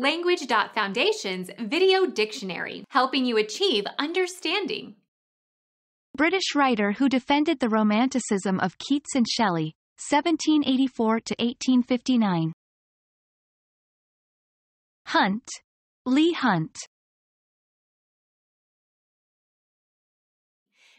Language.Foundation's Video Dictionary, helping you achieve understanding. British writer who defended the Romanticism of Keats and Shelley, 1784 to 1859. Hunt. Leigh Hunt.